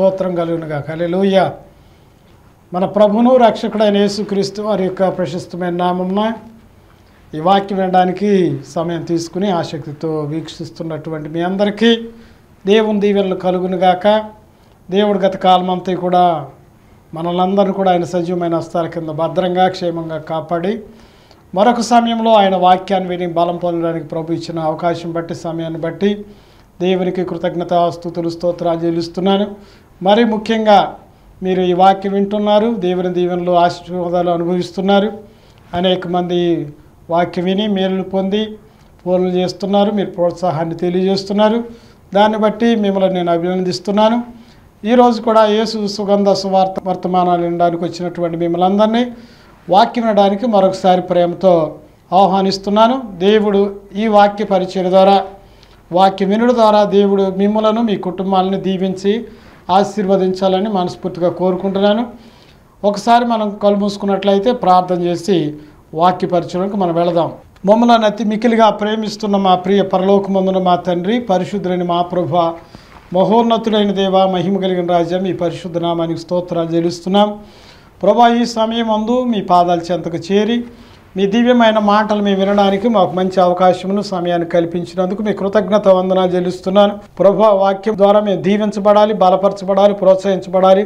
స్తోత్రం కలుగునుగా కలెలుయ్య మన ప్రభును రక్షకుడైన యేసుక్రీస్తు వారి యొక్క ప్రశస్తమైన నామంన ఈ వాక్యం వినడానికి సమయం తీసుకుని ఆసక్తితో వీక్షిస్తున్నటువంటి మీ అందరికీ దేవుని దీవెనలు కలుగునుగాక. దేవుడు గత కాలమంతా కూడా మనలందరినీ కూడా ఆయన సజీవమైన హస్తాల కింద భద్రంగా క్షేమంగా కాపాడి మరొక సమయంలో ఆయన వాక్యాన్ని విని బలం పొందడానికి ప్రభు ఇచ్చిన అవకాశం బట్టి సమయాన్ని బట్టి దేవునికి కృతజ్ఞత స్థుతులు స్తోత్రాలు చెల్లిస్తున్నాను. మరి ముఖ్యంగా మీరు ఈ వాక్యం వింటున్నారు దేవుని దీవెనలు ఆశీర్వాదాలు అనుభవిస్తున్నారు. అనేక మంది వాక్యం విని మేలు పొంది ఫోన్లు చేస్తున్నారు మీరు ప్రోత్సాహాన్ని తెలియజేస్తున్నారు. దాన్ని బట్టి మిమ్మల్ని నేను అభినందిస్తున్నాను. ఈరోజు కూడా యేసు సుగంధ సువార్త వర్తమానాలు వినడానికి వచ్చినటువంటి మిమ్మల్ని అందరినీ వాక్యం వినడానికి మరొకసారి ప్రేమతో ఆహ్వానిస్తున్నాను. దేవుడు ఈ వాక్య పరిచయం ద్వారా వాక్య వినుడు ద్వారా దేవుడు మిమ్మలను మీ కుటుంబాలను దీవించి ఆశీర్వదించాలని మనస్ఫూర్తిగా కోరుకుంటున్నాను. ఒకసారి మనం కళ్ళు మూసుకున్నట్లయితే ప్రార్థన చేసి వాక్య మనం వెళదాం. మమ్మల్ని అతి మికిలిగా ప్రేమిస్తున్న మా ప్రియ పరలోకమందున మా తండ్రి పరిశుద్ధులైన మా ప్రభ మహోన్నతుడైన దేవ మహిమ కలిగిన రాజ్యం ఈ పరిశుద్ధ నామానికి స్తోత్రాలు చెల్లిస్తున్నాం. ప్రభా ఈ సమయం అందు మీ పాదాల చెంతకు చేరి మీ దివ్యమైన మాటలు మేము వినడానికి మాకు మంచి అవకాశమును సమయాన్ని కల్పించినందుకు మీ కృతజ్ఞత వందనాలు చెల్లిస్తున్నాను. ప్రభా వాక్యం ద్వారా మేము దీవించబడాలి బలపరచబడాలి ప్రోత్సహించబడాలి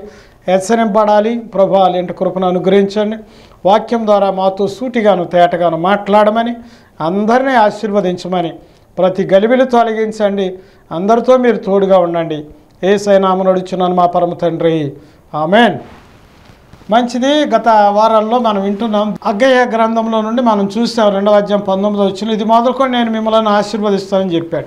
హెచ్చరింపబడాలి. ప్రభా అలాంటి కృపను అనుగ్రహించండి. వాక్యం ద్వారా మాతో సూటిగాను తేటగాను మాట్లాడమని అందరినీ ఆశీర్వదించమని ప్రతి గలిబిలు తొలగించండి అందరితో మీరు తోడుగా ఉండండి. ఏ సైనామను అడుచున్నాను మా పరమ తండ్రి. ఆమెన్. మంచిది. గత వారాల్లో మనం వింటున్నాం. అగ్గయ్య గ్రంథంలో నుండి మనం చూసాం రెండవ అధ్యాయం పంతొమ్మిది వచ్చిన ఇది మొదలుకొని నేను మిమ్మల్ని ఆశీర్వదిస్తానని చెప్పాడు.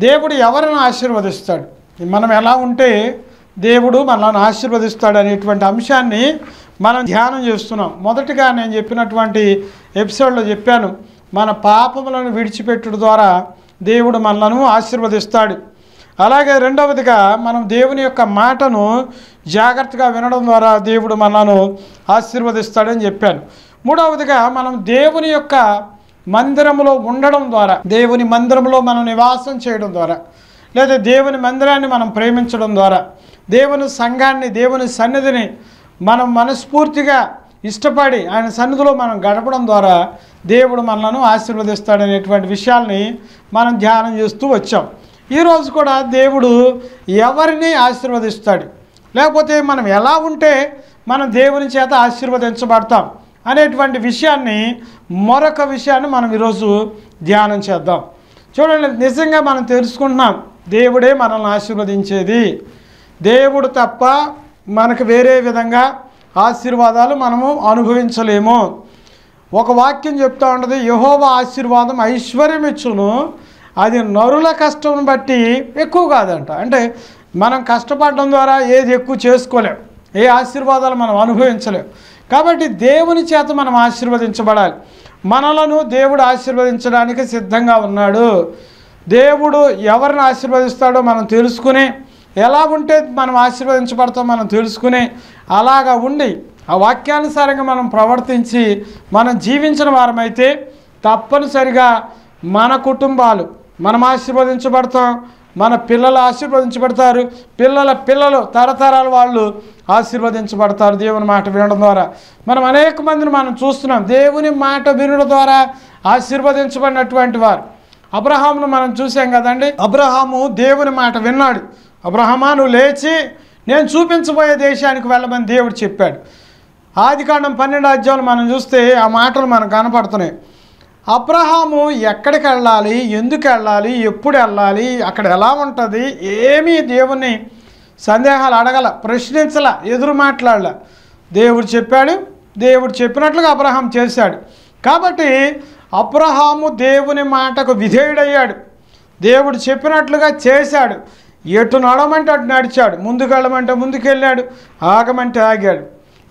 దేవుడు ఎవరిని ఆశీర్వదిస్తాడు? మనం ఎలా ఉంటే దేవుడు మనల్ని ఆశీర్వదిస్తాడు అనేటువంటి అంశాన్ని మనం ధ్యానం చేస్తున్నాం. మొదటిగా నేను చెప్పినటువంటి ఎపిసోడ్లో చెప్పాను. మన పాపములను విడిచిపెట్టుడు ద్వారా దేవుడు మనలను ఆశీర్వదిస్తాడు. అలాగే రెండవదిగా మనం దేవుని యొక్క మాటను జాగ్రత్తగా వినడం ద్వారా దేవుడు మనను ఆశీర్వదిస్తాడని చెప్పాను. మూడవదిగా మనం దేవుని యొక్క మందిరంలో ఉండడం ద్వారా దేవుని మందిరంలో మనం నివాసం చేయడం ద్వారా లేదా దేవుని మందిరాన్ని మనం ప్రేమించడం ద్వారా దేవుని సంఘాన్ని దేవుని సన్నిధిని మనం మనస్ఫూర్తిగా ఇష్టపడి ఆయన సన్నిధిలో మనం గడపడం ద్వారా దేవుడు మనలను ఆశీర్వదిస్తాడనేటువంటి విషయాల్ని మనం ధ్యానం చేస్తూ వచ్చాం. ఈరోజు కూడా దేవుడు ఎవరిని ఆశీర్వదిస్తాడు? లేకపోతే మనం ఎలా ఉంటే మనం దేవుని చేత ఆశీర్వదించబడతాం? అనేటువంటి విషయాన్ని మరొక విషయాన్ని మనం ఈరోజు ధ్యానం చేద్దాం. చూడండి నిజంగా మనం తెలుసుకుంటున్నాం దేవుడే మనల్ని ఆశీర్వదించేది. దేవుడు తప్ప మనకు వేరే విధంగా ఆశీర్వాదాలు మనము అనుభవించలేము. ఒక వాక్యం చెప్తా ఉంటుంది యహోవ ఆశీర్వాదం ఐశ్వర్యం ఇచ్చును అది నరుల కష్టం బట్టి ఎక్కువ కాదంట. అంటే మనం కష్టపడడం ద్వారా ఏది ఎక్కువ చేసుకోలేం. ఏ ఆశీర్వాదాలు మనం అనుభవించలేం. కాబట్టి దేవుని చేత మనం ఆశీర్వదించబడాలి. మనలను దేవుడు ఆశీర్వదించడానికి సిద్ధంగా ఉన్నాడు. దేవుడు ఎవరిని ఆశీర్వదిస్తాడో మనం తెలుసుకుని ఎలా ఉంటే మనం ఆశీర్వదించబడతాం మనం తెలుసుకుని అలాగా ఉండి ఆ వాక్యానుసారంగా మనం ప్రవర్తించి మనం జీవించిన వారమైతే తప్పనిసరిగా మన కుటుంబాలు మనం ఆశీర్వదించబడతాం. మన పిల్లలు ఆశీర్వదించబడతారు. పిల్లల పిల్లలు తరతరాల వాళ్ళు ఆశీర్వదించబడతారు. దేవుని మాట వినడం ద్వారా మనం అనేక మందిని మనం చూస్తున్నాం. దేవుని మాట వినడం ద్వారా ఆశీర్వదించబడినటువంటి వారు. అబ్రహామును మనం చూసాం కదండి. అబ్రహాము దేవుని మాట విన్నాడు. అబ్రహమా నువ్వు లేచి నేను చూపించబోయే దేశానికి వెళ్ళమని దేవుడు చెప్పాడు. ఆదికాండం పన్నెండు అధ్యాయులు మనం చూస్తే ఆ మాటలు మనకు కనపడుతున్నాయి. అబ్రహాము ఎక్కడికి వెళ్ళాలి? ఎందుకు వెళ్ళాలి? ఎప్పుడు వెళ్ళాలి? అక్కడ ఎలా ఉంటుంది? ఏమీ దేవుని సందేహాలు అడగల ప్రశ్నించల ఎదురు మాట్లాడల. దేవుడు చెప్పాడు దేవుడు చెప్పినట్లుగా అబ్రహాం చేశాడు. కాబట్టి అబ్రహాము దేవుని మాటకు విధేయుడయ్యాడు. దేవుడు చెప్పినట్లుగా చేశాడు. ఎటు నడమంటే అటు నడిచాడు. ముందుకు వెళ్ళమంటే ముందుకెళ్ళాడు ఆగమంటే ఆగాడు.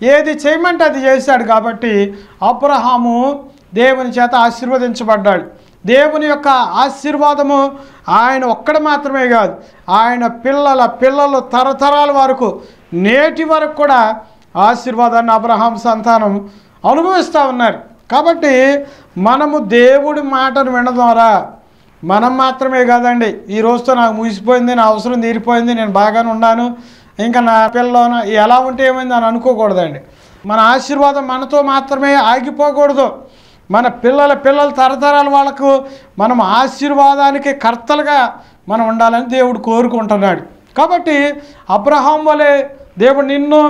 ఏది చేయమంటే అది చేశాడు కాబట్టి అబ్రహాము దేవుని చేత ఆశీర్వదించబడ్డాడు. దేవుని యొక్క ఆశీర్వాదము ఆయన ఒక్కడ మాత్రమే కాదు ఆయన పిల్లల పిల్లలు తరతరాల వరకు నేటి వరకు కూడా ఆశీర్వాదాన్ని అబ్రహాం సంతానం అనుభవిస్తూ ఉన్నారు. కాబట్టి మనము దేవుడి మాటను వినడం ద్వారా మనం మాత్రమే కాదండి ఈ రోజుతో నాకు ముగిసిపోయింది నా అవసరం తీరిపోయింది నేను బాగానే ఉన్నాను ఇంకా నా పిల్లలు ఎలా ఉంటే ఏమైంది అని అనుకోకూడదండి. మన ఆశీర్వాదం మనతో మాత్రమే ఆగిపోకూడదు. మన పిల్లల పిల్లల తరతరాల వాళ్ళకు మనం ఆశీర్వాదానికి కర్తలుగా మనం ఉండాలని దేవుడు కోరుకుంటున్నాడు. కాబట్టి అబ్రహాం వలె దేవుడు నిన్ను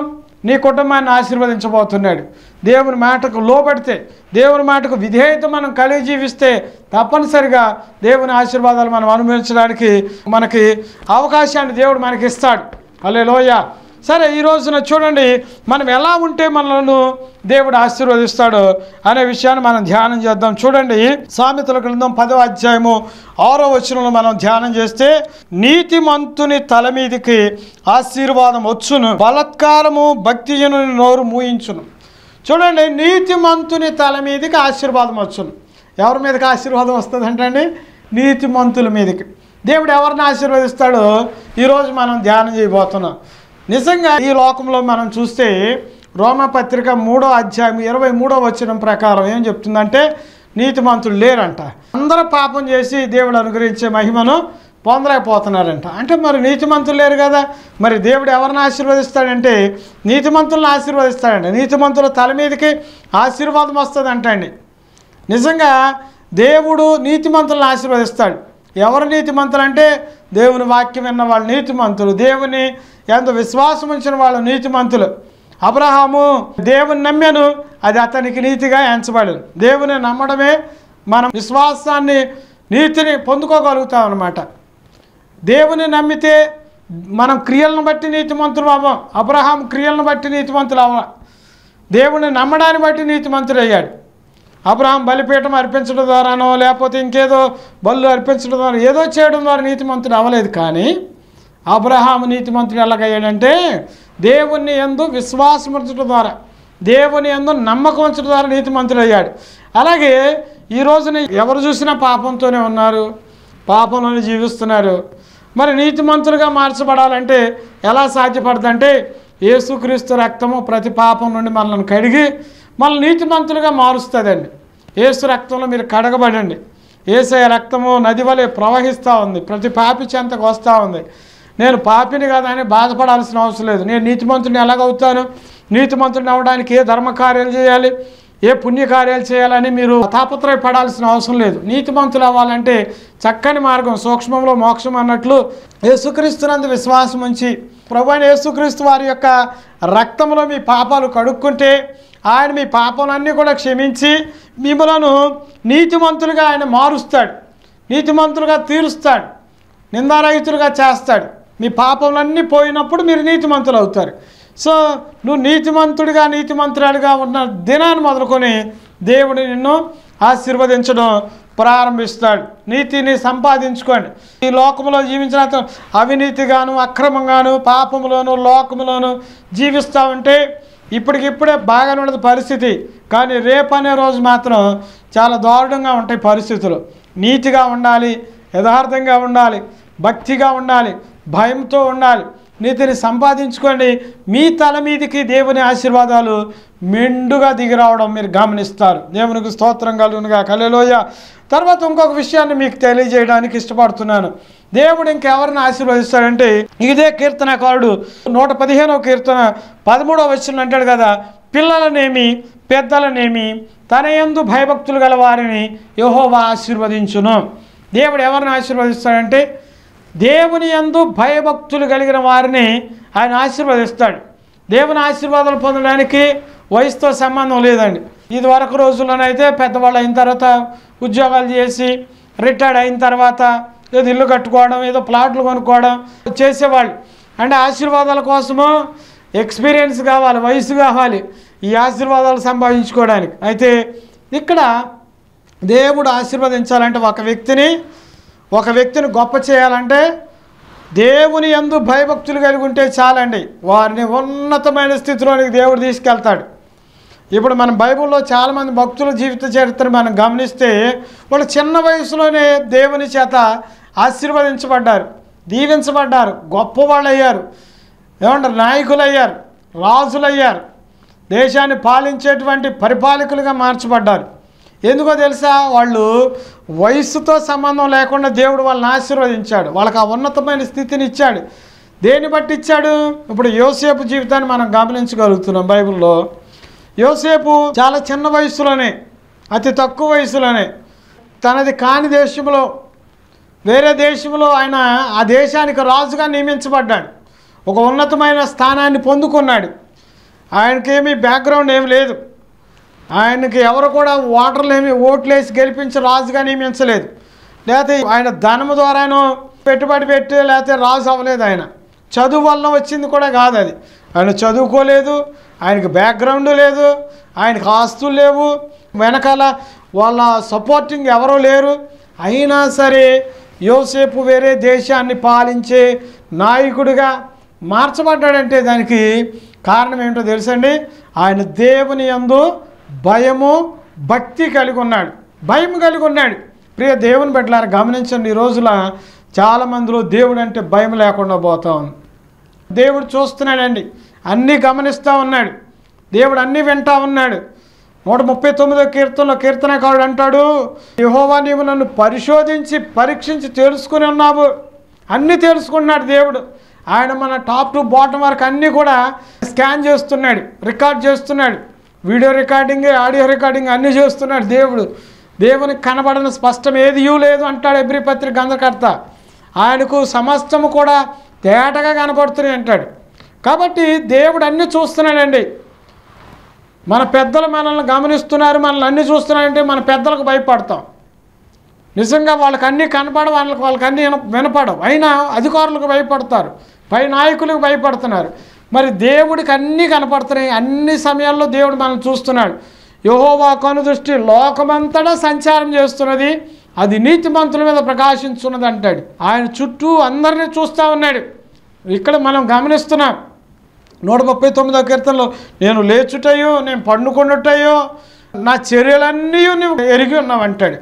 నీ కుటుంబాన్ని ఆశీర్వదించబోతున్నాడు. దేవుని మాటకు లోబడితే దేవుని మాటకు విధేయత మనం కలిగి జీవిస్తే తప్పనిసరిగా దేవుని ఆశీర్వాదాలు మనం అనుభవించడానికి మనకి అవకాశాన్ని దేవుడు మనకి ఇస్తాడు అలే లోయ సరే ఈ రోజున చూడండి మనం ఎలా ఉంటే మనలను దేవుడు ఆశీర్వదిస్తాడు అనే విషయాన్ని మనం ధ్యానం చేద్దాం. చూడండి సామెతల గ్రంథం పదవ అధ్యాయము ఆరో వచనంలో మనం ధ్యానం చేస్తే నీతిమంతుని తల మీదికి ఆశీర్వాదం వచ్చును బలత్కారము భక్తిజనుని నోరు మూయించును. చూడండి నీతిమంతుని తల మీదకి ఆశీర్వాదం వచ్చును. ఎవరి మీదకి ఆశీర్వాదం వస్తుంది అంటే నీతిమంతుల మీదకి. దేవుడు ఎవరిని ఆశీర్వదిస్తాడో ఈరోజు మనం ధ్యానం చేయబోతున్నాం. నిజంగా ఈ లోకంలో మనం చూస్తే రోమపత్రిక మూడో అధ్యాయం ఇరవై మూడో వచనం ప్రకారం ఏం చెప్తుందంటే నీతిమంతులు లేరంట. అందరూ పాపం చేసి దేవుడు అనుగ్రహించే మహిమను పొందలేకపోతున్నారంట. అంటే మరి నీతిమంతులు లేరు కదా. మరి దేవుడు ఎవరిని ఆశీర్వదిస్తాడంటే నీతిమంతులను ఆశీర్వదిస్తాడండి నీతిమంతుల తల మీదకి ఆశీర్వాదం వస్తుంది అండి నిజంగా దేవుడు నీతిమంతులను ఆశీర్వదిస్తాడు. ఎవరు నీతిమంతులు అంటే దేవుని వాక్యం విన్న వాళ్ళు నీతిమంతులు. దేవుని ఎంత విశ్వాసం ఉంచిన వాళ్ళు నీతిమంతులు. అబ్రహాము దేవుని నమ్మాను అది అతనికి నీతిగా ఎంచబడు దేవుని నమ్మడమే మనం విశ్వాసాన్ని నీతిని పొందుకోగలుగుతాం అన్నమాట. దేవుని నమ్మితే మనం క్రియలను బట్టి నీతిమంతులు అవ్వం. అబ్రహాం క్రియలను బట్టి నీతిమంతులు అవ్వ. దేవుని నమ్మడాన్ని బట్టి నీతిమంతుడు అయ్యాడు అబ్రహాం బలిపీఠం అర్పించడం ద్వారానో లేకపోతే ఇంకేదో బలు అర్పించడం ద్వారా ఏదో చేయడం ద్వారా నీతిమంతుడు అవ్వలేదు కానీ అబ్రహాం నీతిమంతుడు ఎలాగయ్యాడంటే దేవుని ఎందు విశ్వాసం ఉంచడం ద్వారా దేవుని ఎందు నమ్మకం ఉంచడం ద్వారా నీతిమంతుడు అయ్యాడు అలాగే ఈ రోజున ఎవరు చూసినా పాపంతోనే ఉన్నారు పాపంలోనే జీవిస్తున్నారు. మరి నీతిమంతులుగా మార్చబడాలంటే ఎలా సాధ్యపడుతుందంటే యేసుక్రీస్తు రక్తము ప్రతి పాపం నుండి మనల్ని కడిగి మనల్ని నీతిమంతులుగా మారుస్తుందండి. యేసు రక్తంలో మీరు కడగబడండి. ఏసయ రక్తము నది వలె ప్రవహిస్తూ ఉంది ప్రతి పాపి చెంతకు వస్తూ ఉంది. నేను పాపిని కదా అని బాధపడాల్సిన అవసరం లేదు. నేను నీతిమంతుడిని ఎలాగవుతాను నీతిమంతుడిని అవ్వడానికి ఏ ధర్మకార్యాలు చేయాలి? ఏ పుణ్యకార్యాలు చేయాలని మీరు తాపత్రయపడాల్సిన అవసరం లేదు. నీతిమంతులు అవ్వాలంటే చక్కని మార్గం సూక్ష్మంలో మోక్షం అన్నట్లు యేసుక్రీస్తునందు విశ్వాసం ఉంచి ప్రభు అయిన యేసుక్రీస్తు వారి యొక్క రక్తంలో మీ పాపాలు కడుక్కుంటే ఆయన మీ పాపాలన్నీ కూడా క్షమించి మిమ్మలను నీతిమంతులుగా ఆయన మారుస్తాడు. నీతిమంతులుగా తీరుస్తాడు. నిందారహితులుగా చేస్తాడు. మీ పాపములన్నీ పోయినప్పుడు మీరు నీతిమంతులు అవుతారు. సో నువ్వు నీతిమంతుడిగా నీతిమంతురాలుగా ఉన్న దినాన్ని మొదలుకొని దేవుడు నిన్ను ఆశీర్వదించడం ప్రారంభిస్తాడు. నీతిని సంపాదించుకోండి. ఈ లోకంలో జీవించిన అవినీతిగాను అక్రమంగాను పాపములోను లోకములోను జీవిస్తూ ఉంటే ఇప్పటికిప్పుడే బాగానే ఉండదు పరిస్థితి. కానీ రేపు అనే రోజు మాత్రం చాలా దారుణంగా ఉంటాయి పరిస్థితులు. నీతిగా ఉండాలి యథార్థంగా ఉండాలి భక్తిగా ఉండాలి భయంతో ఉండాలి. నీతిని సంపాదించుకోండి. మీ తల మీదకి దేవుని ఆశీర్వాదాలు మెండుగా దిగిరావడం మీరు గమనిస్తారు. దేవునికి స్తోత్రం కలుగునుగా కలెలోయ తర్వాత ఇంకొక విషయాన్ని మీకు తెలియజేయడానికి ఇష్టపడుతున్నాను. దేవుడు ఇంకెవరిని ఆశీర్వదిస్తాడంటే ఇదే కీర్తనకారుడు నూట పదిహేనవ కీర్తన పదమూడవ వచ్చిన అంటాడు కదా పిల్లలనేమి పెద్దలనేమి తన యందు భయభక్తులు గల వారిని యహోవా ఆశీర్వదించును. దేవుడు ఎవరిని ఆశీర్వదిస్తాడంటే దేవుని యందు భయభక్తులు కలిగిన వారిని ఆయన ఆశీర్వదిస్తాడు. దేవుని ఆశీర్వాదాలు పొందడానికి వయసుతో సంబంధం లేదండి. ఇది వరకు రోజుల్లోనైతే పెద్దవాళ్ళు అయిన తర్వాత ఉద్యోగాలు చేసి రిటైర్డ్ అయిన తర్వాత ఏదో ఇల్లు కట్టుకోవడం ఏదో ప్లాట్లు కొనుక్కోవడం చేసేవాళ్ళు. అంటే ఆశీర్వాదాల కోసము ఎక్స్పీరియన్స్ కావాలి వయసు కావాలి ఈ ఆశీర్వాదాలు సంపాదించుకోవడానికి. అయితే ఇక్కడ దేవుడు ఆశీర్వదించాలంటే ఒక వ్యక్తిని ఒక వ్యక్తిని గొప్ప చేయాలంటే దేవుని ఎందు భయభక్తులు కలిగి ఉంటే చాలండి. వారిని ఉన్నతమైన స్థితిలోనికి దేవుడు తీసుకెళ్తాడు. ఇప్పుడు మన బైబిల్లో చాలామంది భక్తుల జీవిత చరిత్ర మనం గమనిస్తే వాళ్ళు చిన్న వయసులోనే దేవుని చేత ఆశీర్వదించబడ్డారు దీవించబడ్డారు గొప్పవాళ్ళు అయ్యారు ఏమంటారు నాయకులయ్యారు రాజులయ్యారు దేశాన్ని పాలించేటువంటి పరిపాలకులుగా మార్చబడ్డారు. ఎందుకో తెలుసా? వాళ్ళు వయస్సుతో సంబంధం లేకుండా దేవుడు వాళ్ళని ఆశీర్వదించాడు. వాళ్ళకి ఆ ఉన్నతమైన స్థితిని ఇచ్చాడు. దేన్ని బట్టి ఇచ్చాడు? ఇప్పుడు యోసేపు జీవితాన్ని మనం గమనించగలుగుతున్నాం బైబిల్లో. యోసేపు చాలా చిన్న వయసులోనే అతి తక్కువ వయసులోనే తనది కాని దేశంలో వేరే దేశంలో ఆయన ఆ దేశానికి రాజుగా నియమించబడ్డాడు. ఒక ఉన్నతమైన స్థానాన్ని పొందుకున్నాడు. ఆయనకేమీ బ్యాక్గ్రౌండ్ ఏమి లేదు. ఆయనకి ఎవరు కూడా ఓటర్లేమి ఏమి ఓట్లేసి గెలిపించి రాజుగా నియమించలేదు లేకపోతే ఆయన ధనము ద్వారానో పెట్టుబడి పెట్టి లేకపోతే రాజు అవ్వలేదు ఆయన. చదువు వల్ల వచ్చింది కూడా కాదు అది. ఆయన చదువుకోలేదు ఆయనకి బ్యాక్గ్రౌండ్ లేదు ఆయనకి ఆస్తులు లేవు. వెనకాల వాళ్ళ సపోర్టింగ్ ఎవరూ లేరు. అయినా సరే యోసేపు వేరే దేశాన్ని పాలించే నాయకుడిగా మార్చబడ్డాడంటే దానికి కారణం ఏంటో తెలుసండి? ఆయన దేవుని యందు భయము భక్తి కలిగి ఉన్నాడు. భయం కలిగి ఉన్నాడు. ప్రియ దేవుని బిడ్డలారా గమనించండి ఈ రోజుల చాలామందిలో దేవుడు అంటే భయం లేకుండా పోతా ఉంది. దేవుడు చూస్తున్నాడండి. అన్నీ గమనిస్తూ ఉన్నాడు. దేవుడు అన్నీ వింటా ఉన్నాడు. నూట ముప్పై తొమ్మిదో కీర్తనలో కీర్తనకారుడు అంటాడు యహోవా నీవు నన్ను పరిశోధించి పరీక్షించి తెలుసుకుని ఉన్నావు. అన్నీ తెలుసుకున్నాడు దేవుడు. ఆయన మన టాప్ టు బాటం వరకు అన్నీ కూడా స్కాన్ చేస్తున్నాడు రికార్డ్ చేస్తున్నాడు. వీడియో రికార్డింగ్ ఆడియో రికార్డింగ్ అన్నీ చేస్తున్నాడు దేవుడు. దేవునికి కనబడని స్పష్టం ఏది లేదు అంటాడు ఎబ్రి పత్రిక గంధకర్త ఆయనకు సమస్తము కూడా తేటగా కనపడుతున్నాయి అంటాడు. కాబట్టి దేవుడు అన్నీ చూస్తున్నాడండి. మన పెద్దలు మనల్ని గమనిస్తున్నారు మనల్ని అన్నీ చూస్తున్నారంటే మన పెద్దలకు భయపడతాం. నిజంగా వాళ్ళకి అన్నీ కనపడ వాళ్ళకి వాళ్ళకి అన్నీ విన- వినపడవు. అయినా అధికారులకు భయపడతారు. పై నాయకులకు భయపడుతున్నారు. మరి దేవుడికి అన్నీ కనపడుతున్నాయి. అన్ని సమయాల్లో దేవుడు మనల్ని చూస్తున్నాడు. యహోవా కనుదృష్టి లోకమంతటా సంచారం చేస్తున్నది. అది నీతిమంతుల మీద ప్రకాశించున్నది అంటాడు. ఆయన చుట్టూ అందరినీ చూస్తూ ఉన్నాడు. ఇక్కడ మనం గమనిస్తున్నాం. నూట ముప్పై తొమ్మిదో కీర్తనలో నేను లేచుటయో నేను పండుకున్నట్టయో నా చర్యలన్నీ నువ్వు ఎరిగి ఉన్నావు అంటాడు.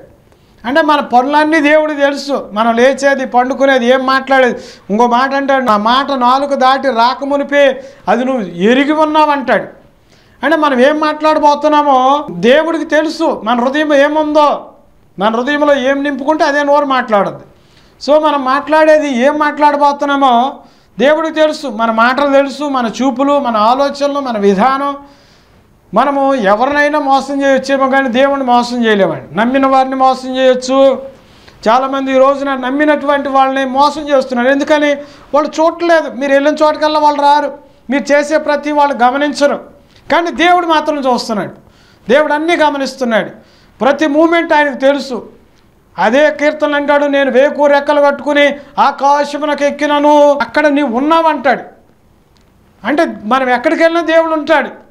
అంటే మన పనులన్నీ దేవుడు తెలుసు. మనం లేచేది పండుకునేది ఏం మాట్లాడేది. ఇంకో మాట అంటాడు నా మాట నాలుగు దాటి రాకమునిపే అది నువ్వు ఎరిగి ఉన్నావంటాడు అంటే మనం ఏం మాట్లాడబోతున్నామో దేవుడికి తెలుసు. మన హృదయం ఏముందో మన హృదయంలో ఏం నింపుకుంటే అదే నోరు మాట్లాడద్దు. సో మనం మాట్లాడేది ఏం మాట్లాడబోతున్నామో దేవుడికి తెలుసు. మన మాటలు తెలుసు మన చూపులు మన ఆలోచనలు మన విధానం. మనము ఎవరినైనా మోసం చేయొచ్చేమో కానీ దేవుణ్ణి మోసం చేయలేమండి. నమ్మిన వారిని మోసం చేయొచ్చు. చాలామంది ఈ రోజున నమ్మినటువంటి వాళ్ళని మోసం చేస్తున్నారు. ఎందుకని? వాళ్ళు చూడలేదు మీరు వెళ్ళిన చోటకల్లా వాళ్ళు రారు. మీరు చేసే ప్రతి వాళ్ళు గమనించరు. కానీ దేవుడు మాత్రం చూస్తున్నాడు. దేవుడు అన్నీ గమనిస్తున్నాడు. ప్రతి మూమెంట్ ఆయనకు తెలుసు. అదే కీర్తన అంటాడు నేను వేకు రెక్కలు కట్టుకుని ఆకాశమునకు ఎక్కినను. అక్కడ నీవు ఉన్నావంటాడు. అంటే మనం ఎక్కడికి వెళ్ళినా దేవుడు ఉంటాడు.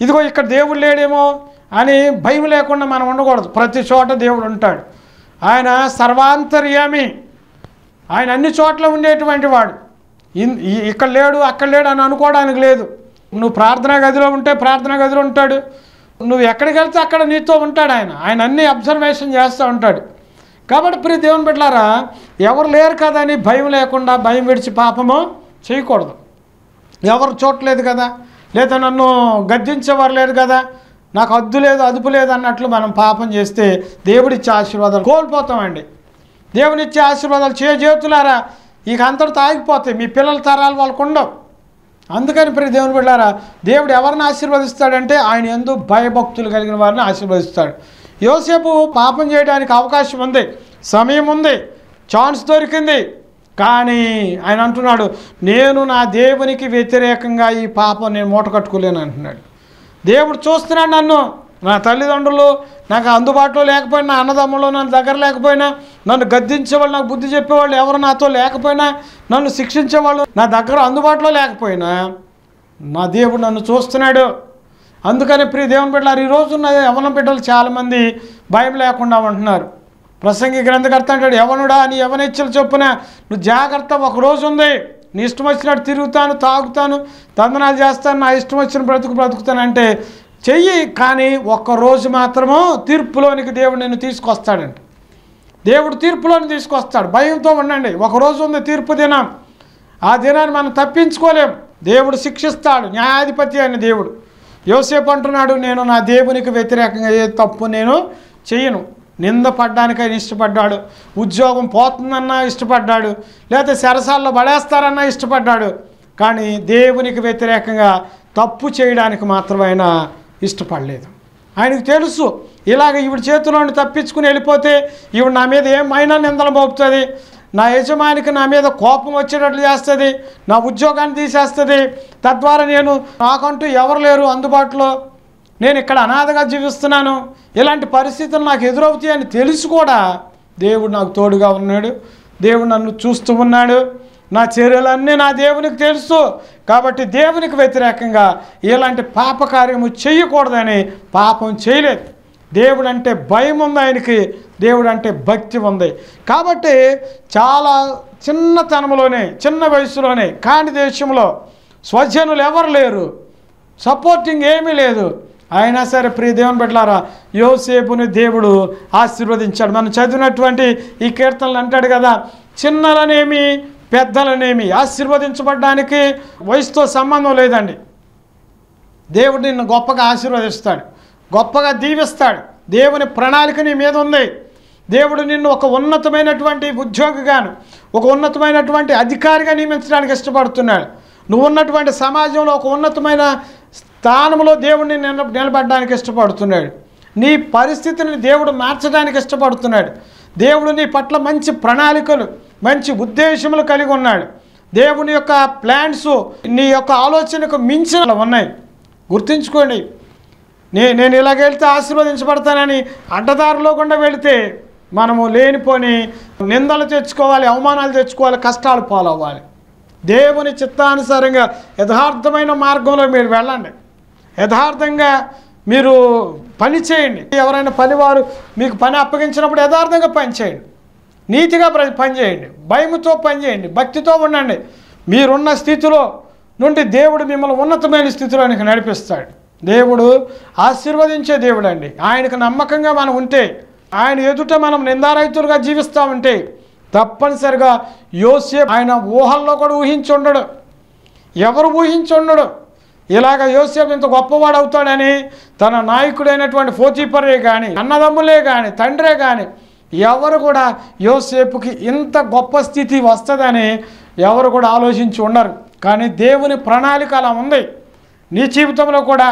ఇదిగో ఇక్కడ దేవుడు లేడేమో అని భయం లేకుండా మనం ఉండకూడదు. ప్రతి చోట దేవుడు ఉంటాడు. ఆయన సర్వాంతర్యామి. ఆయన అన్ని చోట్ల ఉండేటువంటి వాడు. ఇన్- ఈ- ఇక్కడ లేడు అక్కడ లేడు అని అనుకోవడానికి లేదు. నువ్వు ప్రార్థనా గదిలో ఉంటే ప్రార్థనా గదిలో ఉంటాడు. నువ్వు ఎక్కడికి వెళ్తే అక్కడ నీతో ఉంటాడు ఆయన. ఆయన అన్ని అబ్జర్వేషన్ చేస్తూ ఉంటాడు. కాబట్టి ప్రియ దేవుని బిడ్డలారా ఎవరు లేరు కదా అని భయం లేకుండా భయం విడిచి పాపము చేయకూడదు. ఎవరు చూడలేదు కదా. లేదా నన్ను గద్దించేవారు లేరు కదా నాకు అద్దు లేదు అదుపు లేదు అన్నట్లు మనం పాపం చేస్తే దేవుడిచ్చే ఆశీర్వాదాలు కోల్పోతామండి. దేవునిచ్చే ఆశీర్వాదాలు చే చేతులారా ఇక అంతటితో ఆగిపోతాయి మీ పిల్లల తరాలు వాళ్ళకు ఉండవు. అందుకని ప్రతి దేవుని బిడ్డారా దేవుడు ఎవరిని ఆశీర్వదిస్తాడంటే ఆయన ఎందు భయభక్తులు కలిగిన వారిని ఆశీర్వదిస్తాడు. యోసేపు పాపం చేయడానికి అవకాశం ఉంది సమయం ఉంది ఛాన్స్ దొరికింది. కానీ ఆయన అంటున్నాడు నేను నా దేవునికి వ్యతిరేకంగా ఈ పాపం నేను మూట కట్టుకోలేను అంటున్నాడు. దేవుడు చూస్తున్నాడు నన్ను. నా తల్లిదండ్రులు నాకు అందుబాటులో లేకపోయినా నా అన్నదమ్ములు నన్ను దగ్గర లేకపోయినా నన్ను గద్దించేవాళ్ళు నాకు బుద్ధి చెప్పేవాళ్ళు ఎవరు నాతో లేకపోయినా నన్ను శిక్షించేవాళ్ళు నా దగ్గర అందుబాటులో లేకపోయినా నా దేవుడు నన్ను చూస్తున్నాడు. అందుకని ప్రియ దేవుని బిడ్డలారు ఈ ఉన్న యవన బిడ్డలు చాలామంది భయం లేకుండా ఉంటున్నారు. ప్రసంగి గ్రంథకర్త అంటాడు ఎవనుడా? నీ ఎవనిచ్చలు చొప్పున నువ్వు జాగ్రత్త ఒకరోజు ఉంది. నీ ఇష్టం వచ్చినట్టు తిరుగుతాను తాగుతాను తందనాలు చేస్తాను నా ఇష్టం వచ్చిన బ్రతుకు బ్రతుకుతానంటే చెయ్యి కానీ ఒక్క రోజు మాత్రము తీర్పులోనికి దేవుడు నిన్ను తీసుకొస్తాడంట. దేవుడు తీర్పులోని తీసుకొస్తాడు. భయంతో ఉండండి. ఒకరోజు ఉంది తీర్పు దినం. ఆ దినాన్ని మనం తప్పించుకోలేం. దేవుడు శిక్షిస్తాడు. న్యాయాధిపతి అయిన దేవుడు. యోసేపు అంటున్నాడు నేను నా దేవునికి వ్యతిరేకంగా ఏ తప్పు నేను చేయను నిందపడ్డానికైనా ఇష్టపడ్డాడు. ఉద్యోగం పోతుందన్నా ఇష్టపడ్డాడు. లేకపోతే సెరసాల్లో పడేస్తారన్నా ఇష్టపడ్డాడు. కానీ దేవునికి వ్యతిరేకంగా తప్పు చేయడానికి మాత్రం ఆయన ఇష్టపడలేదు. ఆయనకు తెలుసు ఇలాగ ఈవిడ చేతిలోని తప్పించుకుని వెళ్ళిపోతే ఈవిడ నా మీద ఏమైనా నిందలు మోపుతుంది. నా యజమానికి నా మీద కోపం వచ్చేటట్లు చేస్తుంది. నా ఉద్యోగాన్ని తీసేస్తుంది. తద్వారా నేను నాకంటూ ఎవరు లేరు అందుబాటులో. నేను ఇక్కడ అనాథగా జీవిస్తున్నాను. ఇలాంటి పరిస్థితులు నాకు ఎదురవుతాయని తెలిసి కూడా దేవుడు నాకు తోడుగా ఉన్నాడు. దేవుడు నన్ను చూస్తూ ఉన్నాడు. నా చర్యలన్నీ నా దేవునికి తెలుసు. కాబట్టి దేవునికి వ్యతిరేకంగా ఇలాంటి పాపకార్యము చేయకూడదని పాపం చేయలేదు. దేవుడు అంటే భయం ఉంది ఆయనకి. దేవుడు అంటే భక్తి ఉంది. కాబట్టి చాలా చిన్నతనంలోనే చిన్న వయసులోనే కాని దేశంలో స్వజనులు ఎవరు లేరు? సపోర్టింగ్ ఏమీ లేదు. అయినా సరే ప్రియ దేవుని పెట్టారా యోసేపుని దేవుడు ఆశీర్వదించాడు. మనం చదివినటువంటి ఈ కీర్తనలు అంటాడు కదా చిన్నలనేమి పెద్దలనేమి ఆశీర్వదించబడ్డానికి వయసుతో సంబంధం లేదండి. దేవుడు నిన్ను గొప్పగా ఆశీర్వదిస్తాడు గొప్పగా దీవిస్తాడు. దేవుని ప్రణాళిక నీ మీద ఉంది. దేవుడు నిన్ను ఒక ఉన్నతమైనటువంటి ఉద్యోగిగాను ఒక ఉన్నతమైనటువంటి అధికారిగా నియమించడానికి ఇష్టపడుతున్నాడు. నువ్వు ఉన్నటువంటి సమాజంలో ఒక ఉన్నతమైన స్థానంలో దేవుడిని నిల నిలబడడానికి ఇష్టపడుతున్నాడు. నీ పరిస్థితిని దేవుడు మార్చడానికి ఇష్టపడుతున్నాడు. దేవుడు నీ పట్ల మంచి ప్రణాళికలు మంచి ఉద్దేశములు కలిగి ఉన్నాడు. దేవుని యొక్క ప్లాన్స్ నీ యొక్క ఆలోచనకు మించిన ఉన్నాయి. గుర్తుంచుకోండి నే నేను ఇలాగెళ్తే ఆశీర్వదించబడతానని అడ్డదారిలో గుండా వెళితే మనము లేనిపోని నిందలు తెచ్చుకోవాలి అవమానాలు తెచ్చుకోవాలి కష్టాలు పాలవ్వాలి. దేవుని చిత్తానుసారంగా యథార్థమైన మార్గంలో మీరు వెళ్ళండి. యథార్థంగా మీరు పని చేయండి. ఎవరైనా పనివారు మీకు పని అప్పగించినప్పుడు యథార్థంగా పని చేయండి. నీతిగా ప్ర- పని చేయండి. భయముతో పని చేయండి. భక్తితో ఉండండి. మీరున్న స్థితిలో నుండి దేవుడు మిమ్మల్ని ఉన్నతమైన స్థితిలోనికి నడిపిస్తాడు. దేవుడు ఆశీర్వదించే దేవుడు అండి ఆయనకు నమ్మకంగా మనం ఉంటే ఆయన ఎదుట మనం నిందారహితులుగా జీవిస్తూ ఉంటే తప్పనిసరిగా యోసేపు ఆయన ఊహల్లో కూడా ఊహించి ఉండడు. ఎవరు ఊహించి ఉండడు? ఇలాగ యోసేపు ఇంత గొప్పవాడు అవుతాడని తన నాయకుడైనటువంటి ఫోతీపరే కానీ అన్నదమ్ములే కానీ తండ్రే కానీ ఎవరు కూడా యోసేపుకి ఇంత గొప్ప స్థితి వస్తుందని ఎవరు కూడా ఆలోచించి ఉండరు. కానీ దేవుని ప్రణాళిక అలా ఉంది. నీ జీవితంలో కూడా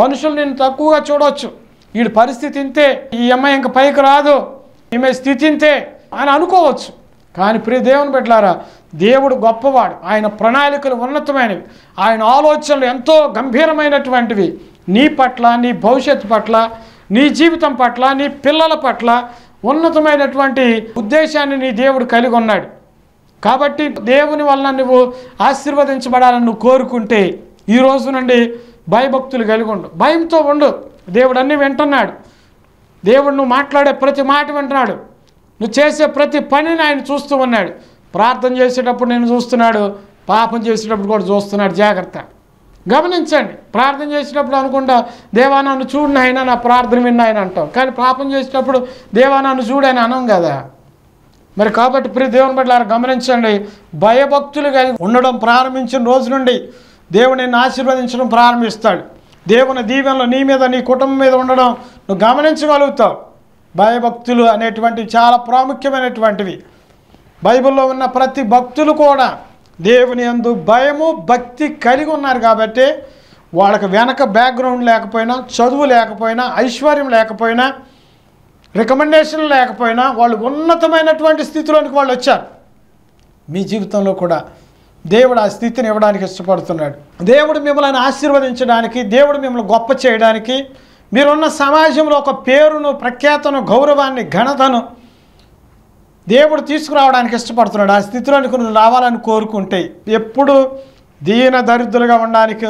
మనుషులు నేను తక్కువగా చూడవచ్చు వీడి పరిస్థితి ఇంతే. ఈ అమ్మాయి ఇంక పైకి రాదు. ఈమె స్థితి ఇంతే అని అనుకోవచ్చు. కానీ ప్రియ దేవుని బిడ్డలారా దేవుడు గొప్పవాడు. ఆయన ప్రణాళికలు ఉన్నతమైనవి. ఆయన ఆలోచనలు ఎంతో గంభీరమైనటువంటివి. నీ పట్ల నీ భవిష్యత్తు పట్ల నీ జీవితం పట్ల నీ పిల్లల పట్ల ఉన్నతమైనటువంటి ఉద్దేశాన్ని నీ దేవుడు కలిగి ఉన్నాడు. కాబట్టి దేవుని వలన నువ్వు ఆశీర్వదించబడాలని నువ్వు కోరుకుంటే ఈ రోజు నుండి భయభక్తులు కలిగి ఉండు. భయంతో ఉండు. దేవుడు అన్నీ వింటున్నాడు. దేవుడు నువ్వు మాట్లాడే ప్రతి మాట వింటున్నాడు. నువ్వు చేసే ప్రతి పనిని ఆయన చూస్తూ ఉన్నాడు. ప్రార్థన చేసేటప్పుడు నేను చూస్తున్నాడు పాపం చేసేటప్పుడు కూడా చూస్తున్నాడు. జాగ్రత్త. గమనించండి. ప్రార్థన చేసేటప్పుడు అనుకుంటా దేవా నన్ను చూడు నాయన నా ప్రార్థన విన్నాయన అంటాం కానీ పాపం చేసేటప్పుడు దేవా నన్ను చూడు అని అనం కదా. మరి కాబట్టి ప్రియ దేవుని బిడ్డలారా గమనించండి. భయభక్తులు కలిగి ఉండడం ప్రారంభించిన రోజు నుండి దేవుని ఆశీర్వదించడం ప్రారంభిస్తాడు. దేవుని దీవెనలో నీ మీద నీ కుటుంబం మీద ఉండడం నువ్వు గమనించగలుగుతావు. భయభక్తులు అనేటువంటివి చాలా ప్రాముఖ్యమైనటువంటివి. బైబిల్లో ఉన్న ప్రతి భక్తులు కూడా దేవుని యందు భయము భక్తి కలిగి ఉన్నారు కాబట్టి వాళ్ళకి వెనక బ్యాక్గ్రౌండ్ లేకపోయినా చదువు లేకపోయినా ఐశ్వర్యం లేకపోయినా రికమెండేషన్ లేకపోయినా వాళ్ళు ఉన్నతమైనటువంటి స్థితిలోనికి వాళ్ళు వచ్చారు. మీ జీవితంలో కూడా దేవుడు ఆ స్థితిని ఇవ్వడానికి ఇష్టపడుతున్నాడు. దేవుడు మిమ్మల్ని ఆశీర్వదించడానికి దేవుడు మిమ్మల్ని గొప్ప చేయడానికి మీరున్న సమాజంలో ఒక పేరును ప్రఖ్యాతను గౌరవాన్ని ఘనతను దేవుడు తీసుకురావడానికి ఇష్టపడుతున్నాడు. ఆ స్థితిలోనికి నువ్వు రావాలని కోరుకుంటే ఎప్పుడు దీన దరిద్రులుగా ఉండడానికి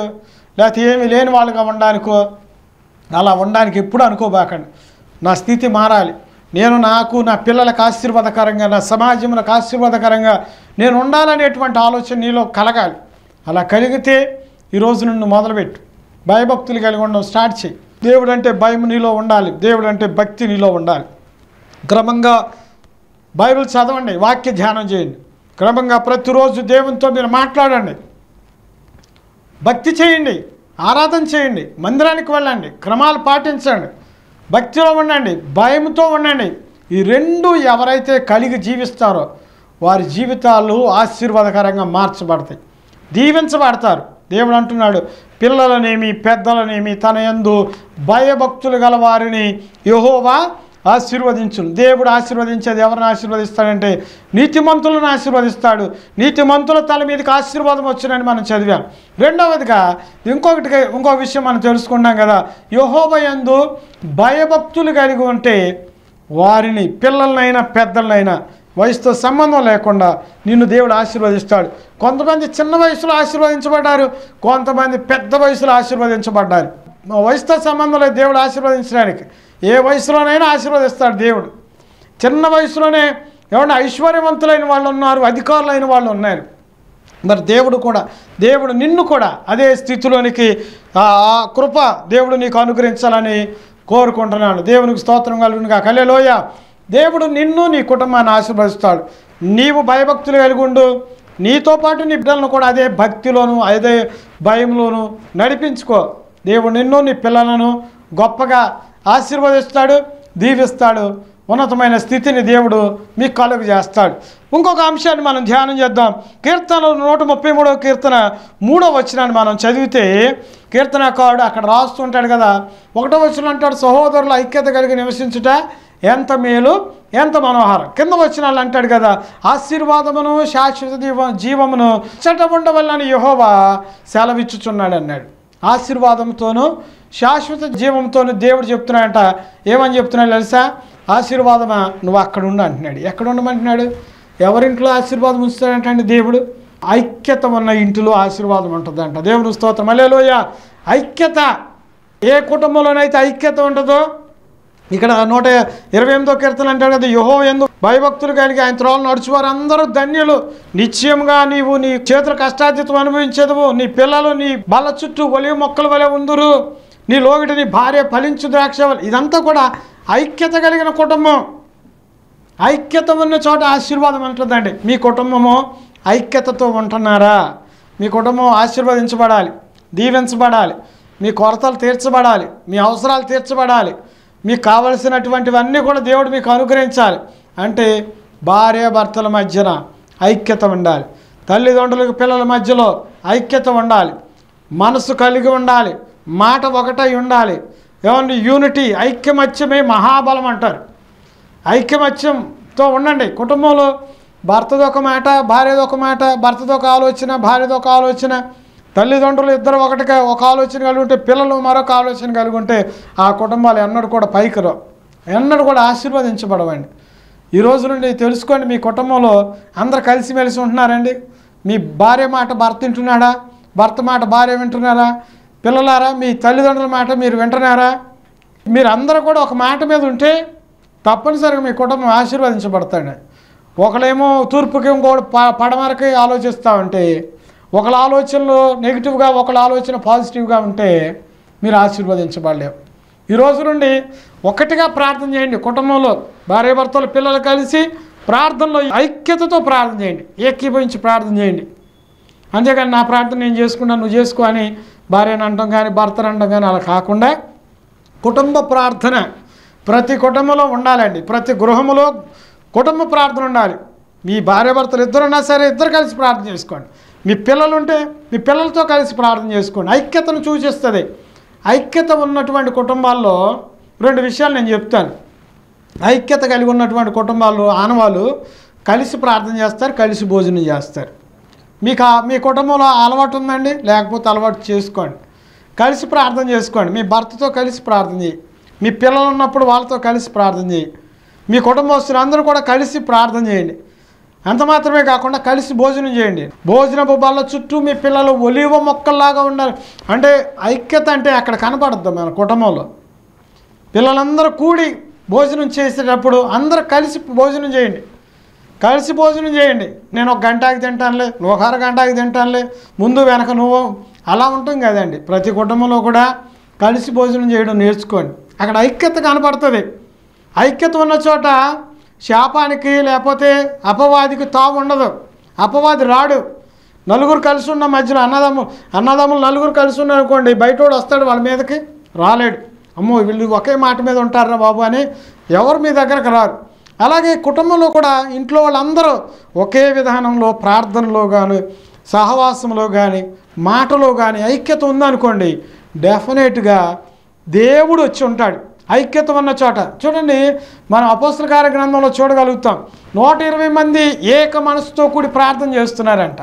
లేకపోతే ఏమీ లేని వాళ్ళుగా ఉండడానికో అలా ఉండడానికి ఎప్పుడు అనుకోబాకండి. నా స్థితి మారాలి. నేను నాకు నా పిల్లలకు ఆశీర్వాదకరంగా నా సమాజంలో ఆశీర్వాదకరంగా నేను ఉండాలనేటువంటి ఆలోచన నీలో కలగాలి. అలా కలిగితే ఈ రోజు నుండి మొదలుపెట్టు. భయభక్తులు కలిగి ఉండడం స్టార్ట్ చేయి. దేవుడు అంటే భయం నీలో ఉండాలి దేవుడు అంటే భక్తి నీలో ఉండాలి. క్రమంగా బైబిల్ చదవండి వాక్య ధ్యానం చేయండి. క్రమంగా ప్రతిరోజు దేవునితో మీరు మాట్లాడండి. భక్తి చేయండి ఆరాధన చేయండి మందిరానికి వెళ్ళండి క్రమాలు పాటించండి భక్తిలో ఉండండి భయంతో ఉండండి. ఈ రెండు ఎవరైతే కలిగి జీవిస్తారో వారి జీవితాలు ఆశీర్వాదకరంగా మార్చబడతాయి. దీవించబడతారు. దేవుడు అంటున్నాడు పిల్లలనేమి పెద్దలనేమి తన యందు భయభక్తులు గల వారిని యహోవా ఆశీర్వదించును. దేవుడు ఆశీర్వదించేది ఎవరిని ఆశీర్వదిస్తాడంటే నీతిమంతులను ఆశీర్వదిస్తాడు. నీతిమంతుల తల మీదకి ఆశీర్వాదం వచ్చినని మనం చదివాం. రెండవదిగా ఇంకొకటి ఇంకో విషయం మనం తెలుసుకున్నాం కదా యహోబయందు భయభక్తులు కలిగి ఉంటే వారిని పిల్లలనైనా పెద్దలనైనా వయసుతో సంబంధం లేకుండా నిన్ను దేవుడు ఆశీర్వదిస్తాడు. కొంతమంది చిన్న వయసులో ఆశీర్వదించబడ్డారు కొంతమంది పెద్ద వయసులో ఆశీర్వదించబడ్డారు. వయసుతో సంబంధం లేదు దేవుడు ఆశీర్వదించడానికి. ఏ వయసులోనైనా ఆశీర్వదిస్తాడు దేవుడు. చిన్న వయసులోనే ఏమన్నా ఐశ్వర్యవంతులైన వాళ్ళు ఉన్నారు అధికారులైన వాళ్ళు ఉన్నారు. మరి దేవుడు కూడా దేవుడు నిన్ను కూడా అదే స్థితిలోనికి ఆ ఆ కృప దేవుడు నీకు అనుగ్రహించాలని కోరుకుంటున్నాను దేవునికి స్తోత్రం కలుగునుగా కలెలోయ దేవుడు నిన్ను నీ కుటుంబాన్ని ఆశీర్వదిస్తాడు. నీవు భయభక్తులు కలిగి ఉండు. నీతో పాటు నీ బిడ్డలను కూడా అదే భక్తిలోను అదే భయంలోను నడిపించుకో. దేవుడు నిన్ను నీ పిల్లలను గొప్పగా ఆశీర్వదిస్తాడు దీవిస్తాడు. ఉన్నతమైన స్థితిని దేవుడు మీకు కలుగు చేస్తాడు. ఇంకొక అంశాన్ని మనం ధ్యానం చేద్దాం. కీర్తన నూట ముప్పై మూడవ కీర్తన మూడో వచనాన్ని మనం చదివితే కీర్తనకారుడు అక్కడ రాస్తుంటాడు కదా. ఒకటో వచనం అంటాడు సహోదరుల ఐక్యత కలిగి నివసించుట ఎంత మేలు ఎంత మనోహరం. కింద వచ్చిన వాళ్ళు అంటాడు కదా ఆశీర్వాదమును శాశ్వత జీవ జీవమును చట ఉండవల్లని యహోవా సెలవిచ్చుచున్నాడు అన్నాడు ఆశీర్వాదంతోనూ శాశ్వత జీవంతోనూ దేవుడు చెప్తున్నాడంట. ఏమని చెప్తున్నాడు తెలుసా? ఆశీర్వాదమా నువ్వు అక్కడ ఉండు అంటున్నాడు. ఎక్కడ ఉండమంటున్నాడు ఎవరింట్లో ఆశీర్వాదం ఉంచుతాడంటండి దేవుడు? ఐక్యత ఉన్న ఇంటిలో ఆశీర్వాదం ఉంటుందంట. దేవుని స్తోత్రం. అలేలోయ ఐక్యత! ఏ కుటుంబంలోనైతే ఐక్యత ఉంటుందో ఇక్కడ నూట ఇరవై ఎనిమిదో కీర్తన అంటాడు కదా యుహో ఎందు భయభక్తులు కలిగి ఆయన త్రోలు నడుచువారు. అందరూ ధన్యులు. నిశ్చయంగా నీవు నీ చేతుల కష్టార్జితం అనుభవించదువు. నీ పిల్లలు నీ బల్ల చుట్టూ ఒలివ మొక్కల వలె ఉందురు. నీ లోగిటి నీ భార్య ఫలించు ద్రాక్ష ఇదంతా కూడా ఐక్యత కలిగిన కుటుంబం. ఐక్యత ఉన్న చోట ఆశీర్వాదం ఉంటుందండి. మీ కుటుంబము ఐక్యతతో ఉంటున్నారా? మీ కుటుంబం ఆశీర్వదించబడాలి దీవించబడాలి మీ కొరతలు తీర్చబడాలి మీ అవసరాలు తీర్చబడాలి. మీకు కావలసినటువంటివన్నీ కూడా దేవుడు మీకు అనుగ్రహించాలి. అంటే భార్య భర్తల మధ్యన ఐక్యత ఉండాలి. తల్లిదండ్రులకు పిల్లల మధ్యలో ఐక్యత ఉండాలి. మనసు కలిగి ఉండాలి. మాట ఒకటై ఉండాలి. ఏమండి? యూనిటీ ఐక్యమత్యమే మహాబలం అంటారు. ఐక్యమత్యంతో ఉండండి. కుటుంబంలో భర్తది ఒక మాట భార్యది ఒక మాట భర్తది ఒక ఆలోచన భార్యది ఒక ఆలోచన. తల్లిదండ్రులు ఇద్దరు ఒకటిగా ఒక ఆలోచన కలిగి ఉంటే పిల్లలు మరొక ఆలోచన కలిగి ఉంటే ఆ కుటుంబాలు ఎన్నడూ కూడా పైకి రావు. ఎన్నడూ కూడా ఆశీర్వదించబడవండి. ఈ రోజు నుండి తెలుసుకోండి మీ కుటుంబంలో అందరు కలిసిమెలిసి ఉంటున్నారండి. మీ భార్య మాట భర్త వింటున్నాడా? భర్త మాట భార్య వింటున్నారా? పిల్లలారా మీ తల్లిదండ్రుల మాట మీరు వింటున్నారా? మీరు అందరూ కూడా ఒక మాట మీద ఉంటే తప్పనిసరిగా మీ కుటుంబం ఆశీర్వదించబడతాడు ఒకళ్ళేమో తూర్పుకి ఇంకోటి ప పడమరకి ఆలోచిస్తూ ఉంటే ఒకళ్ళ ఆలోచనలు నెగిటివ్గా ఒకళ్ళ ఆలోచన పాజిటివ్గా ఉంటే మీరు ఆశీర్వదించబడలేవు. ఈ రోజు నుండి ఒకటిగా ప్రార్థన చేయండి. కుటుంబంలో భార్యాభర్తలు పిల్లలు కలిసి ప్రార్థనలో ఐక్యతతో ప్రార్థన చేయండి. ఏకీభవించి ప్రార్థన చేయండి. అంతేగాని నా ప్రార్థన నేను చేసుకున్నాను నువ్వు చేసుకో అని భార్యను అనడం కానీ భర్తను అనడం కానీ అలా కాకుండా కుటుంబ ప్రార్థన ప్రతి కుటుంబంలో ఉండాలండి. ప్రతి గృహములో కుటుంబ ప్రార్థన ఉండాలి. మీ భార్యాభర్తలు ఇద్దరున్నా సరే ఇద్దరు కలిసి ప్రార్థన చేసుకోండి. మీ పిల్లలుంటే మీ పిల్లలతో కలిసి ప్రార్థన చేసుకోండి. ఐక్యతను సూచిస్తుంది. ఐక్యత ఉన్నటువంటి కుటుంబాల్లో రెండు విషయాలు నేను చెప్తాను. ఐక్యత కలిగి ఉన్నటువంటి కుటుంబాల్లో ఆనవాళ్ళు కలిసి ప్రార్థన చేస్తారు కలిసి భోజనం చేస్తారు. మీకు మీ కుటుంబంలో అలవాటు ఉందండి? లేకపోతే అలవాటు చేసుకోండి. కలిసి ప్రార్థన చేసుకోండి. మీ భర్తతో కలిసి ప్రార్థన చేయి. మీ పిల్లలు ఉన్నప్పుడు వాళ్ళతో కలిసి ప్రార్థన చేయి. మీ కుటుంబస్తులు అందరూ కూడా కలిసి ప్రార్థన చేయండి. అంత మాత్రమే కాకుండా కలిసి భోజనం చేయండి. భోజనపు బల్ల చుట్టూ మీ పిల్లలు ఒలివ మొక్కల్లాగా ఉండాలి. అంటే ఐక్యత అంటే అక్కడ కనపడద్దు మన కుటుంబంలో. పిల్లలందరూ కూడి భోజనం చేసేటప్పుడు అందరూ కలిసి భోజనం చేయండి. కలిసి భోజనం చేయండి. నేను ఒక గంటకి తింటానులే నువ్వు ఒక అరగంటకి తింటానులే ముందు వెనక నువ్వు అలా ఉంటుంది కదండి. ప్రతి కుటుంబంలో కూడా కలిసి భోజనం చేయడం నేర్చుకోండి. అక్కడ ఐక్యత కనపడుతుంది. ఐక్యత ఉన్న చోట శాపానికి లేకపోతే అపవాదికి తావు ఉండదు అపవాది రాడు. నలుగురు కలిసి ఉన్న మధ్యలో అన్నదమ్ము అన్నదమ్ములు నలుగురు కలిసి ఉన్నారు అనుకోండి బయటోడు వస్తాడు వాళ్ళ మీదకి రాలేడు. అమ్మో వీళ్ళు ఒకే మాట మీద ఉంటారా బాబు అని ఎవరు మీ దగ్గరకు రారు. అలాగే కుటుంబంలో కూడా ఇంట్లో వాళ్ళందరూ ఒకే విధానంలో ప్రార్థనలో కానీ సహవాసంలో కానీ మాటలో కానీ ఐక్యత ఉందనుకోండి డెఫినెట్గా దేవుడు వచ్చి ఉంటాడు. ఐక్యత ఉన్న చోట. చూడండి మనం అపోస్తుల కార్య గ్రంథంలో చూడగలుగుతాం. నూట ఇరవై మంది ఏక మనసుతో కూడి ప్రార్థన చేస్తున్నారంట.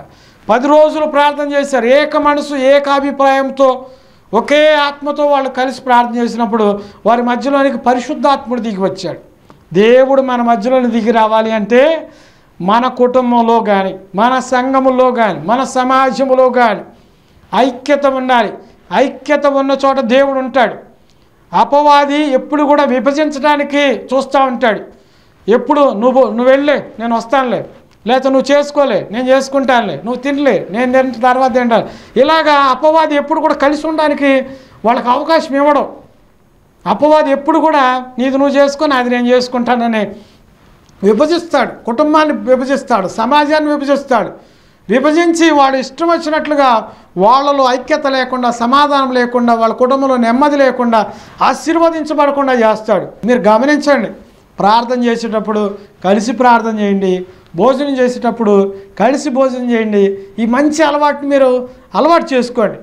పది రోజులు ప్రార్థన చేశారు. ఏక మనసు ఏకాభిప్రాయంతో ఒకే ఆత్మతో వాళ్ళు కలిసి ప్రార్థన చేసినప్పుడు వారి మధ్యలోనికి పరిశుద్ధాత్ముడు దిగి వచ్చాడు. దేవుడు మన మధ్యలోని దిగి రావాలి అంటే మన కుటుంబంలో కానీ మన సంఘములో కానీ మన సమాజంలో కానీ ఐక్యత ఉండాలి. ఐక్యత ఉన్న చోట దేవుడు ఉంటాడు. అపవాది ఎప్పుడు కూడా విభజించడానికి చూస్తూ ఉంటాడు. ఎప్పుడు నువ్వు నువ్వు వెళ్ళే నేను వస్తానులే. లేకపోతే నువ్వు చేసుకోలే నేను చేసుకుంటానులే. నువ్వు తినలే నేను తిన్న తర్వాత తింటాను. ఇలాగా అపవాది ఎప్పుడు కూడా కలిసి ఉండడానికి వాళ్ళకి అవకాశం ఇవ్వడం. అపవాది ఎప్పుడు కూడా నీది నువ్వు చేసుకొని అది నేను చేసుకుంటానని విభజిస్తాడు. కుటుంబాన్ని విభజిస్తాడు. సమాజాన్ని విభజిస్తాడు. విభజించి వాడు ఇష్టం వచ్చినట్లుగా వాళ్ళలో ఐక్యత లేకుండా సమాధానం లేకుండా వాళ్ళ కుటుంబంలో నెమ్మది లేకుండా ఆశీర్వదించబడకుండా చేస్తాడు. మీరు గమనించండి ప్రార్థన చేసేటప్పుడు కలిసి ప్రార్థన చేయండి భోజనం చేసేటప్పుడు కలిసి భోజనం చేయండి ఈ మంచి అలవాటు మీరు అలవాటు చేసుకోండి.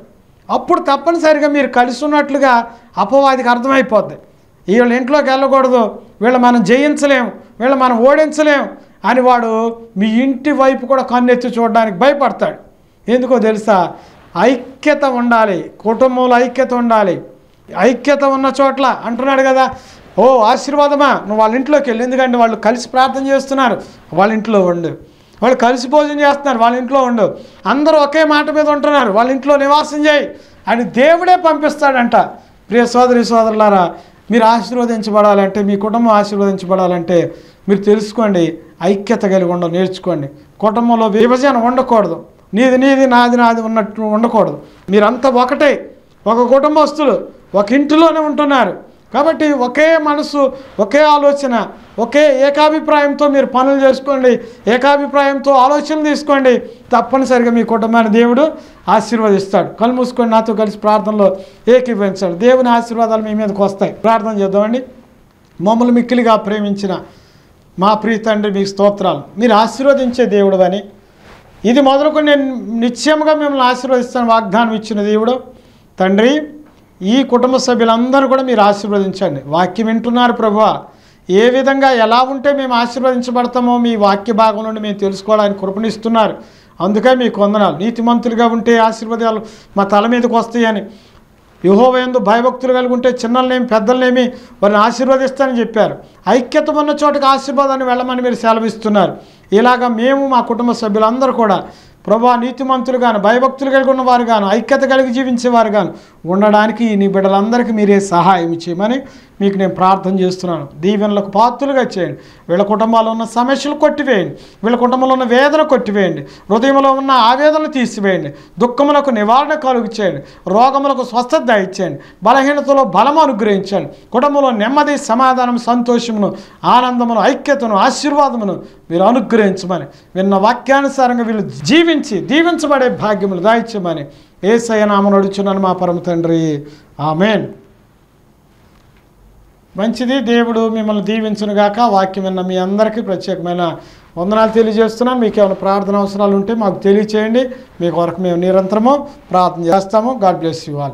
అప్పుడు తప్పనిసరిగా మీరు కలిసి ఉన్నట్లుగా అపవాదికి అర్థమైపోద్ది. వీళ్ళ ఇంట్లోకి వెళ్ళకూడదు వీళ్ళు మనం జయించలేము వీళ్ళు మనం ఓడించలేము అని వాడు మీ ఇంటి వైపు కూడా కన్నెత్తి చూడడానికి భయపడతాడు. ఎందుకో తెలుసా? ఐక్యత ఉండాలి. కుటుంబంలో ఐక్యత ఉండాలి. ఐక్యత ఉన్న చోట్ల అంటున్నాడు కదా ఓ ఆశీర్వాదమా? నువ్వు వాళ్ళ ఇంట్లోకి వెళ్ళి. ఎందుకంటే వాళ్ళు కలిసి ప్రార్థన చేస్తున్నారు. వాళ్ళ ఇంట్లో ఉండు. వాళ్ళు కలిసి భోజనం చేస్తున్నారు. వాళ్ళ ఇంట్లో ఉండు. అందరూ ఒకే మాట మీద ఉంటున్నారు. వాళ్ళ ఇంట్లో నివాసం చేయి అని దేవుడే పంపిస్తాడంట. ప్రియ సోదరి సోదరులారా మీరు ఆశీర్వదించబడాలంటే మీ కుటుంబం ఆశీర్వదించబడాలంటే మీరు తెలుసుకోండి ఐక్యత కలిగి ఉండ నేర్చుకోండి. కుటుంబంలో విభజన ఉండకూడదు. నీది నీది నాది నాది ఉన్నట్టు ఉండకూడదు. మీరంతా ఒకటే. ఒక కుటుంబస్తులు ఒక ఇంటిలోనే ఉంటున్నారు. కాబట్టి ఒకే మనసు ఒకే ఆలోచన ఒకే ఏకాభిప్రాయంతో మీరు పనులు చేసుకోండి. ఏకాభిప్రాయంతో ఆలోచనలు తీసుకోండి. తప్పనిసరిగా మీ కుటుంబాన్ని దేవుడు ఆశీర్వదిస్తాడు. కళ్ళు మూసుకొని నాతో కలిసి ప్రార్థనలో ఏకీభవించాడు. దేవుని ఆశీర్వాదాలు మీ మీదకి వస్తాయి. ప్రార్థన చేద్దామండి. మమ్మల్ని మిక్కిలిగా ప్రేమించిన మా ప్రియ తండ్రి మీకు స్తోత్రాలు. మీరు ఆశీర్వదించే దేవుడు అని ఇది మొదలుకొని నేను నిశ్చయముగా మిమ్మల్ని ఆశీర్వదిస్తాను వాగ్దానం ఇచ్చిన దేవుడు. తండ్రి ఈ కుటుంబ సభ్యులందరూ కూడా మీరు ఆశీర్వదించండి. వాక్యం వింటున్నారు ప్రభు ఏ విధంగా ఎలా ఉంటే మేము ఆశీర్వదించబడతామో మీ వాక్య భాగం నుండి మేము తెలుసుకోవడానికి కృపణిస్తున్నారు. అందుకే మీకు వందనాలు. నీతిమంతులుగా ఉంటే ఆశీర్వాదాలు మా తల మీదకి వస్తాయని. యహోవయందు భయభక్తులు కలిగి ఉంటే చిన్నలనేమి పెద్దలనేమి వారిని ఆశీర్వదిస్తానని చెప్పారు. ఐక్యత ఉన్న చోటకి ఆశీర్వాదాన్ని వెళ్ళమని మీరు సెలవిస్తున్నారు. ఇలాగా మేము మా కుటుంబ సభ్యులందరూ కూడా ప్రభా నీతిమంతులు గాను భయభక్తులు కలిగి ఉన్నవారు గాను ఐక్యత కలిగి జీవించేవారు గాను ఉండడానికి నీ బిడ్డలందరికీ మీరే సహాయం చేయమని మీకు నేను ప్రార్థన చేస్తున్నాను. దీవెనలకు పాత్రలుగా చేయండి. వీళ్ళ కుటుంబాల్లో ఉన్న సమస్యలు కొట్టివేయండి. వీళ్ళ కుటుంబంలో ఉన్న వేదన కొట్టివేయండి. హృదయంలో ఉన్న ఆవేదనలు తీసివేయండి. దుఃఖములకు నివారణ కలుగు చేయండి. రోగములకు స్వస్థత దయచేయండి. బలహీనతలో బలం అనుగ్రహించండి. కుటుంబంలో నెమ్మది సమాధానం సంతోషమును ఆనందమును ఐక్యతను ఆశీర్వాదమును మీరు అనుగ్రహించమని విన్న వాక్యానుసారంగా వీళ్ళు జీవించి దీవించబడే భాగ్యములు దాయిచ్చమని ఏసయ్య నామను అడుచున్నాను మా పరమ తండ్రి. ఆమెన్. మంచిది దేవుడు మిమ్మల్ని దీవించునుగాక వాక్యం విన్న మీ అందరికీ ప్రత్యేకమైన వందనాలు తెలియజేస్తున్నాను. మీకు ఏమైనా ప్రార్థన అవసరాలు ఉంటే మాకు తెలియచేయండి. మీ కొరకు మేము నిరంతరము ప్రార్థన చేస్తాము. God bless you all.